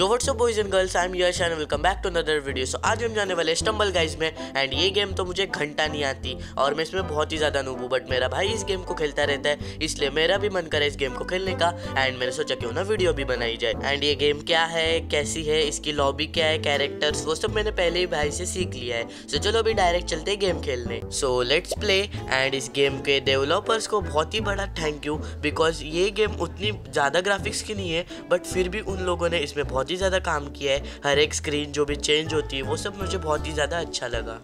Yo what's up boys and girls I am Yash and welcome back to another video so आज हम जाने वाले Stumble Guys में and ये game तो मुझे घंटा नहीं आती और मैं इसमें बहुत ही ज़्यादा नूबू बट मेरा भाई इस गेम को खेलता रहता है इसलिए मेरा भी मन करे इस गेम को खेलने का एंड मैंने सोचा क्यों ना वीडियो भी बनाई जाए। एंड ये गेम क्या है कैसी है इसकी लॉबी क्या है कैरेक्टर्स वो सब मैंने पहले ही भाई से सीख लिया है। सो so, चलो अभी डायरेक्ट चलते गेम खेलने। सो लेट्स प्ले एंड इस गेम के डेवलपर्स को बहुत ही बड़ा थैंक यू बिकॉज़ ये गेम उतनी ज़्यादा ग्राफिक्स की नहीं है बट फिर भी उन लोगों ने इसमें बहुत ही ज़्यादा काम किया है। हर एक स्क्रीन जो भी चेंज होती है, वो सब मुझे बहुत ही ज़्यादा अच्छा लगा।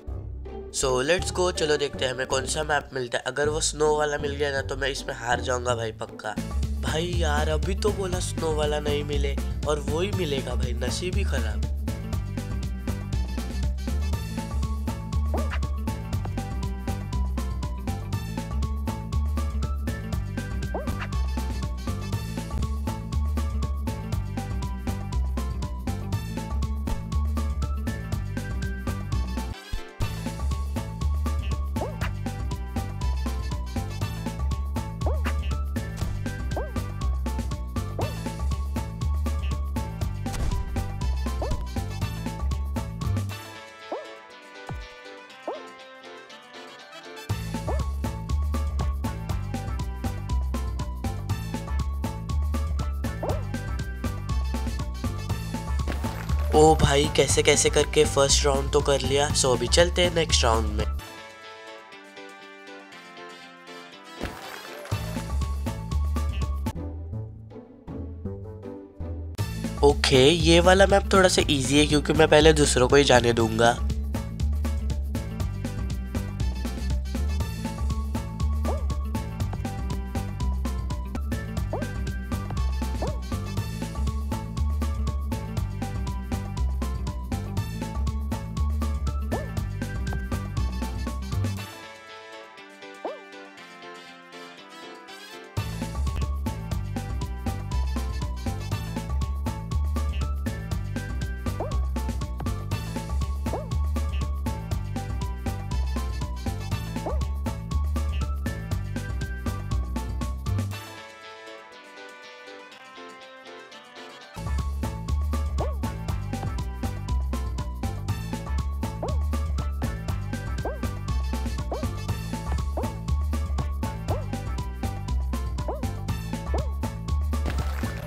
सो लेट्स गो चलो देखते हैं हमें कौन सा मैप मिलता है। अगर वो स्नो वाला मिल गया ना तो मैं इसमें हार जाऊँगा भाई पक्का। भाई यार, अभी तो बोला स्नो वाला नहीं मिले, और वो ही मिलेगा भाई, नसीब ही खराब। ओ भाई कैसे कैसे करके फ़र्स्ट राउंड तो कर लिया। सो अभी चलते हैं नेक्स्ट राउंड में। ओके okay, ये वाला मैप थोड़ा सा इजी है क्योंकि मैं पहले दूसरों को ही जाने दूँगा।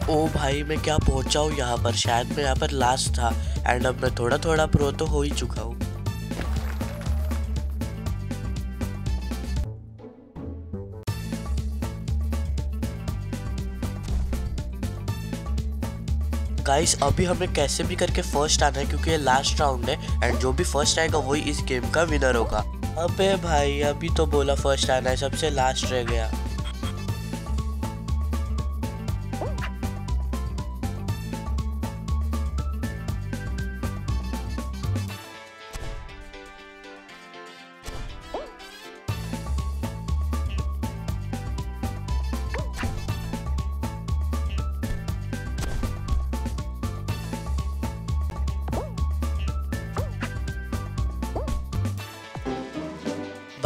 ओ भाई, मैं क्या पहुँचा हूँ यहाँ पर? शायद मैं यहाँ पर लास्ट था एंड अब मैं थोड़ा थोड़ा प्रो तो हो ही चुका हूँ। गाइस अभी हमें कैसे भी करके फ़र्स्ट आना है, क्योंकि ये लास्ट राउंड है एंड जो भी फ़र्स्ट आएगा, वही इस गेम का विनर होगा। अबे भाई, अभी तो बोला फ़र्स्ट आना है, सबसे लास्ट रह गया।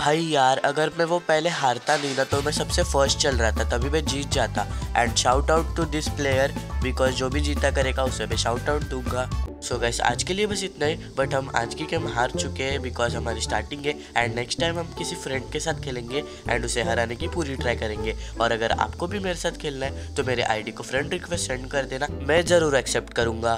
भाई यार, अगर मैं वो पहले हारता नहीं ना तो मैं सबसे फ़र्स्ट चल रहा था, तभी मैं जीत जाता। And shout out to this player because जो भी जीता करेगा, उसे मैं शाउट आउट दूँगा। सो so गैस आज के लिए बस इतना ही बट हम आज की गेम हार चुके हैं बिकॉज़ हमारी स्टार्टिंग है एंड नेक्स्ट टाइम हम किसी फ्रेंड के साथ खेलेंगे एंड उसे हराने की पूरी ट्राई करेंगे। और अगर आपको भी मेरे साथ खेलना है तो मेरे आईडी को फ्रेंड रिक्वेस्ट सेंड कर देना, मैं ज़रूर एक्सेप्ट करूँगा।